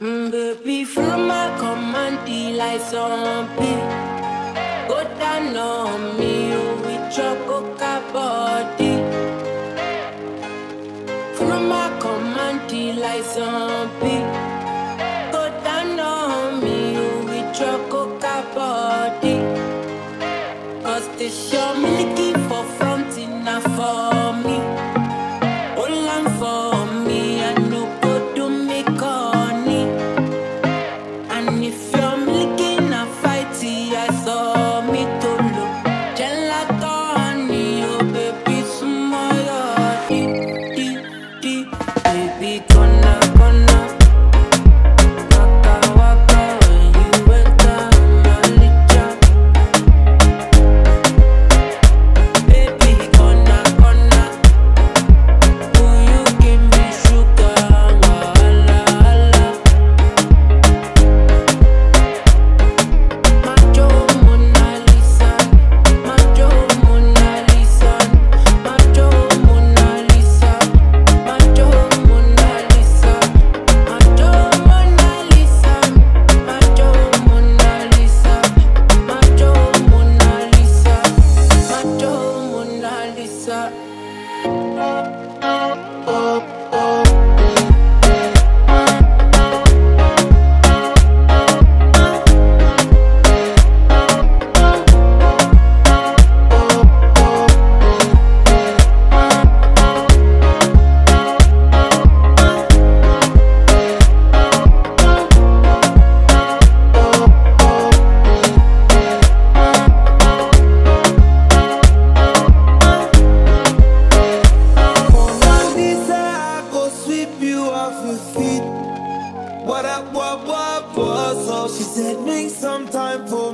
Mm, baby, from my command, like zombie. Go down on me with your coca body. From my command, like zombie. Go down on me with your coca body. Cause this your happy tonight. ça. said make some time for